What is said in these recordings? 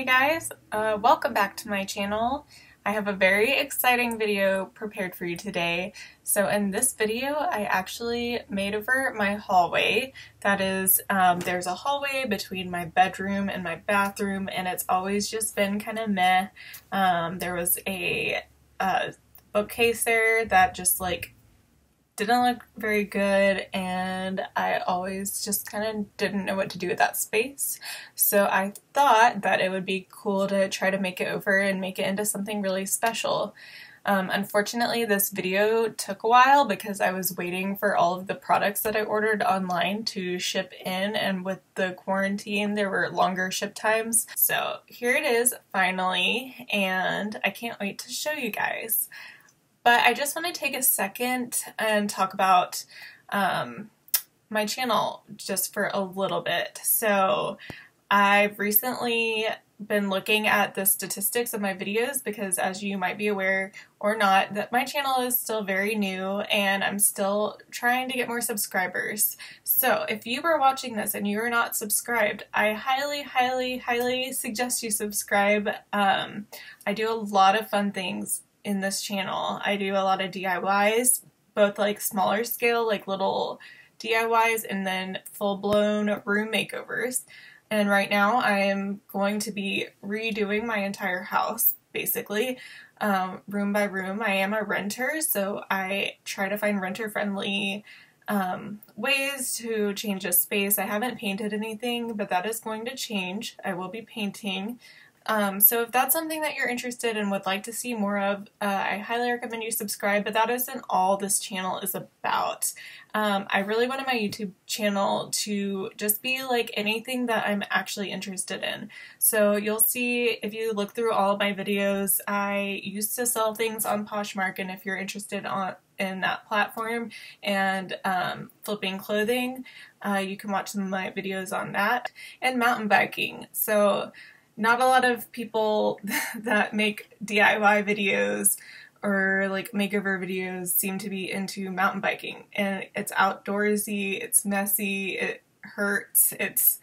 Hey guys, uh, welcome back to my channel. I have a very exciting video prepared for you today. So in this video, I actually made over my hallway. That is, um, there's a hallway between my bedroom and my bathroom and it's always just been kind of meh. Um, there was a, a bookcase there that just like didn't look very good and I always just kind of didn't know what to do with that space. So I thought that it would be cool to try to make it over and make it into something really special. Um, unfortunately, this video took a while because I was waiting for all of the products that I ordered online to ship in, and with the quarantine, there were longer ship times. So here it is, finally, and I can't wait to show you guys. But I just want to take a second and talk about um, my channel just for a little bit. So I've recently been looking at the statistics of my videos because as you might be aware or not that my channel is still very new and I'm still trying to get more subscribers. So if you are watching this and you're not subscribed, I highly, highly, highly suggest you subscribe. Um, I do a lot of fun things in this channel. I do a lot of DIYs, both like smaller scale, like little DIYs, and then full blown room makeovers. And right now I am going to be redoing my entire house, basically, um, room by room. I am a renter, so I try to find renter friendly um, ways to change a space. I haven't painted anything, but that is going to change. I will be painting. Um, so if that's something that you're interested in and would like to see more of, uh, I highly recommend you subscribe, but that isn't all this channel is about. Um, I really wanted my YouTube channel to just be like anything that I'm actually interested in. So you'll see if you look through all of my videos, I used to sell things on Poshmark, and if you're interested on in that platform and um, flipping clothing, uh, you can watch some of my videos on that, and mountain biking. So not a lot of people that make DIY videos or like makeover videos seem to be into mountain biking and it's outdoorsy, it's messy, it hurts, it's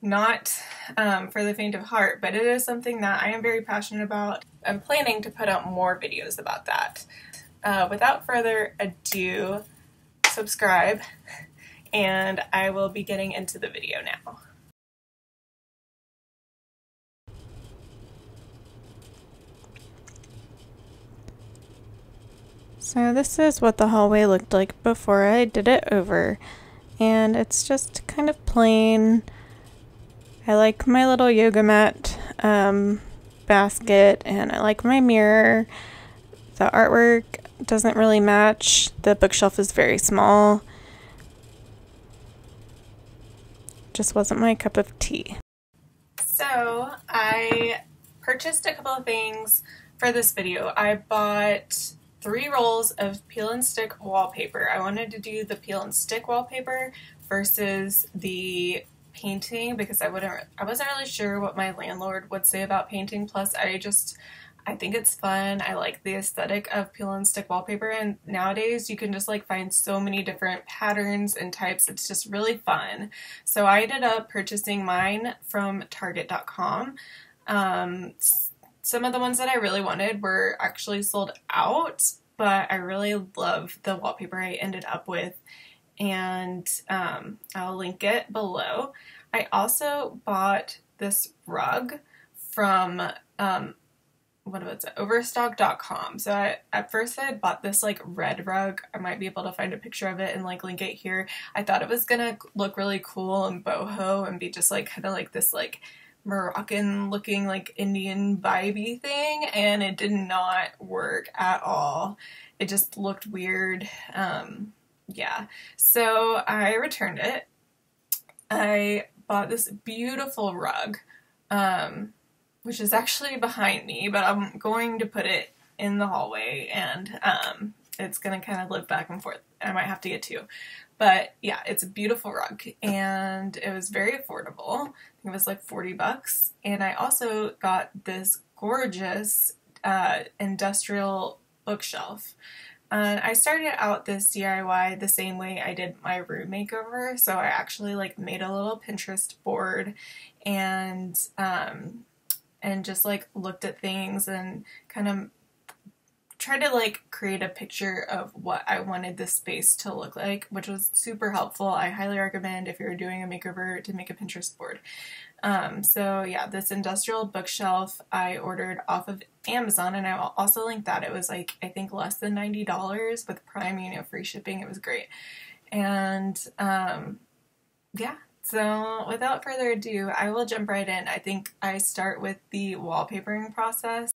not um, for the faint of heart, but it is something that I am very passionate about. I'm planning to put out more videos about that. Uh, without further ado, subscribe and I will be getting into the video now. So this is what the hallway looked like before I did it over. And it's just kind of plain. I like my little yoga mat um, basket and I like my mirror. The artwork doesn't really match. The bookshelf is very small. Just wasn't my cup of tea. So I purchased a couple of things for this video. I bought three rolls of peel and stick wallpaper. I wanted to do the peel and stick wallpaper versus the painting because I wouldn't I wasn't really sure what my landlord would say about painting plus I just I think it's fun. I like the aesthetic of peel and stick wallpaper and nowadays you can just like find so many different patterns and types. It's just really fun. So I ended up purchasing mine from target.com. Um, some of the ones that I really wanted were actually sold out, but I really love the wallpaper I ended up with, and um, I'll link it below. I also bought this rug from um, what was it? Overstock.com so I, at first i had bought this like red rug. I might be able to find a picture of it and like link it here. I thought it was gonna look really cool and boho and be just like kind of like this like Moroccan looking like Indian vibey thing and it did not work at all. It just looked weird. Um, yeah. So I returned it. I bought this beautiful rug, um, which is actually behind me, but I'm going to put it in the hallway and um, it's going to kind of live back and forth. I might have to get two. But yeah, it's a beautiful rug and it was very affordable. it was like 40 bucks. And I also got this gorgeous uh, industrial bookshelf. And I started out this DIY the same way I did my room makeover. So I actually like made a little Pinterest board and um, and just like looked at things and kind of tried to like create a picture of what I wanted this space to look like, which was super helpful. I highly recommend if you're doing a makeover to make a Pinterest board. Um, so yeah, this industrial bookshelf I ordered off of Amazon and I'll also link that. It was like, I think less than $90 with Prime, you know, free shipping. It was great. And um, yeah, so without further ado, I will jump right in. I think I start with the wallpapering process.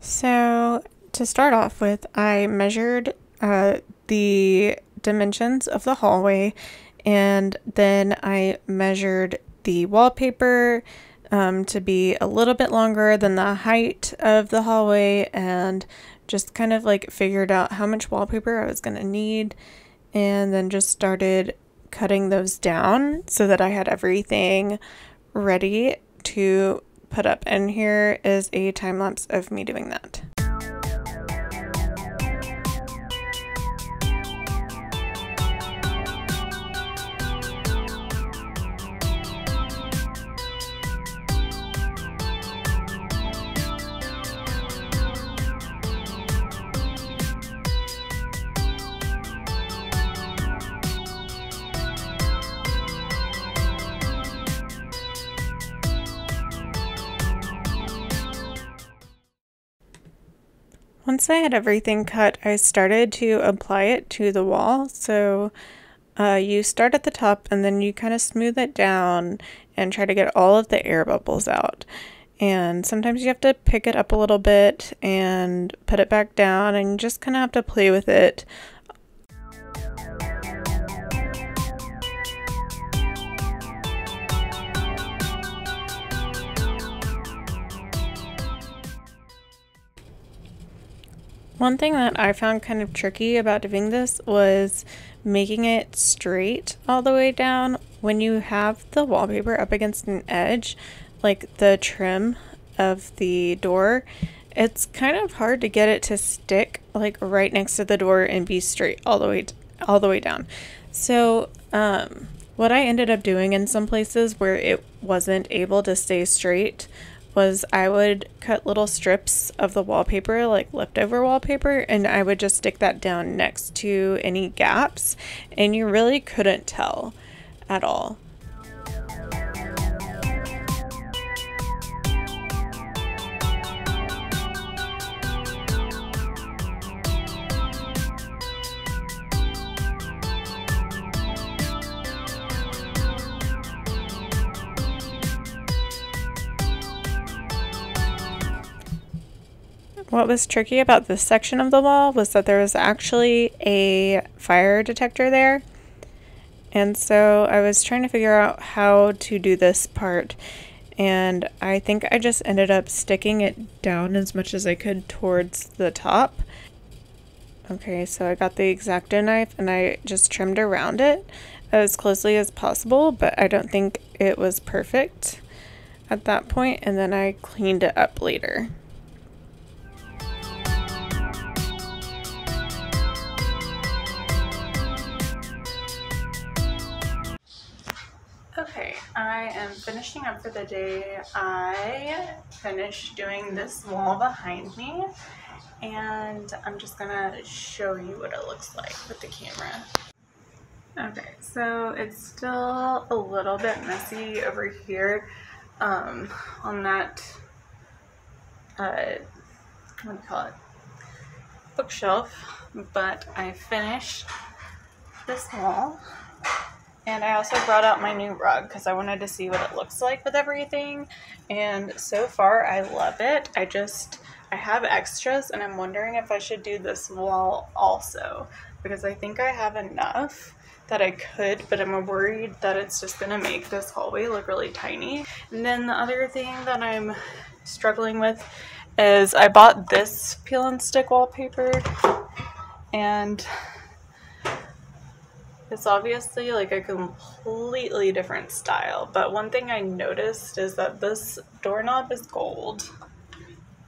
So to start off with, I measured uh, the dimensions of the hallway and then I measured the wallpaper um, to be a little bit longer than the height of the hallway and just kind of like figured out how much wallpaper I was going to need and then just started cutting those down so that I had everything ready to put up. And here is a time lapse of me doing that. Once I had everything cut, I started to apply it to the wall. So uh, you start at the top and then you kind of smooth it down and try to get all of the air bubbles out. And sometimes you have to pick it up a little bit and put it back down and you just kind of have to play with it One thing that I found kind of tricky about doing this was making it straight all the way down. When you have the wallpaper up against an edge, like the trim of the door, it's kind of hard to get it to stick like right next to the door and be straight all the way all the way down. So, um, what I ended up doing in some places where it wasn't able to stay straight was I would cut little strips of the wallpaper, like leftover wallpaper, and I would just stick that down next to any gaps, and you really couldn't tell at all. What was tricky about this section of the wall was that there was actually a fire detector there. And so I was trying to figure out how to do this part. And I think I just ended up sticking it down as much as I could towards the top. Okay, so I got the X-Acto knife and I just trimmed around it as closely as possible, but I don't think it was perfect at that point, and then I cleaned it up later. Finishing up for the day. I finished doing this wall behind me and I'm just gonna show you what it looks like with the camera. Okay, so it's still a little bit messy over here um, on that, uh, what do you call it, bookshelf, but I finished this wall and I also brought out my new rug because I wanted to see what it looks like with everything. And so far, I love it. I just, I have extras and I'm wondering if I should do this wall also because I think I have enough that I could, but I'm worried that it's just to make this hallway look really tiny. And then the other thing that I'm struggling with is I bought this peel and stick wallpaper and it's obviously like a completely different style, but one thing I noticed is that this doorknob is gold.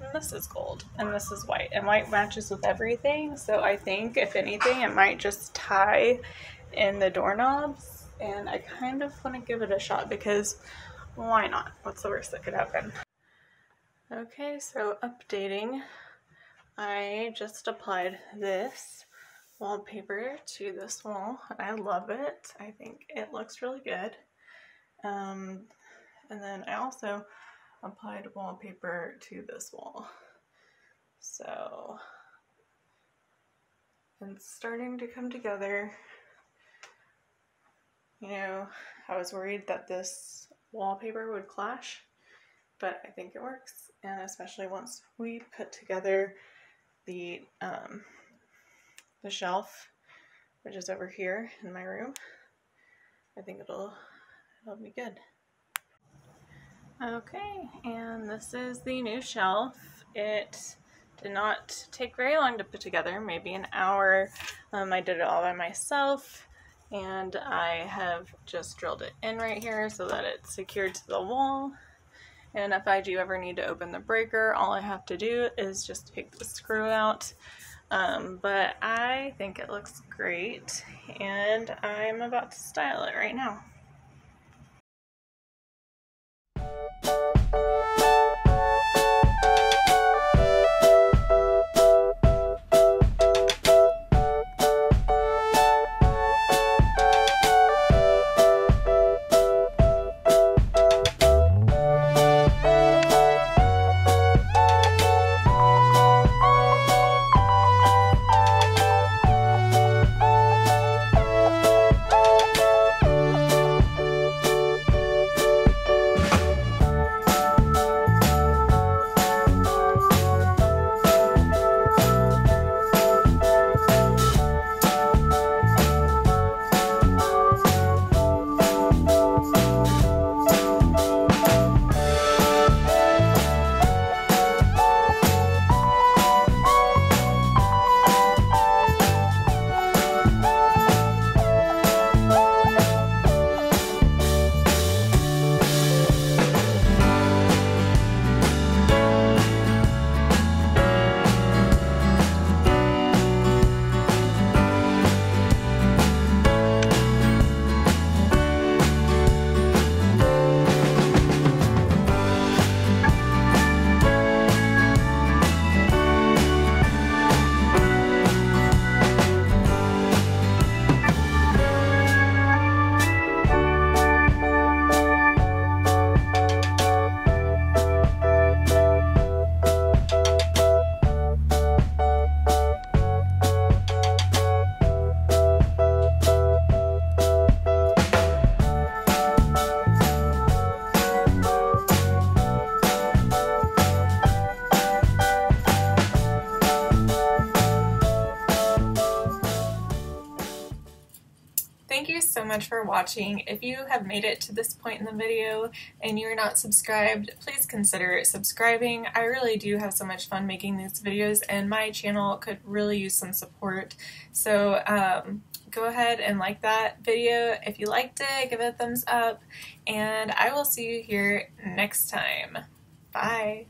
And this is gold, and this is white, and white matches with everything, so I think, if anything, it might just tie in the doorknobs, and I kind of want to give it a shot because why not? What's the worst that could happen? Okay, so updating. I just applied this wallpaper to this wall I love it. I think it looks really good. Um, and then I also applied wallpaper to this wall. So it's starting to come together. You know, I was worried that this wallpaper would clash, but I think it works. And especially once we put together the um, the shelf, which is over here in my room, I think it'll it'll be good. Okay, and this is the new shelf. It did not take very long to put together, maybe an hour. Um, I did it all by myself and I have just drilled it in right here so that it's secured to the wall. And if I do ever need to open the breaker, all I have to do is just take the screw out. Um, but I think it looks great and I'm about to style it right now. Thank you so much for watching. If you have made it to this point in the video and you're not subscribed, please consider subscribing. I really do have so much fun making these videos and my channel could really use some support. So um, go ahead and like that video. If you liked it, give it a thumbs up and I will see you here next time. Bye.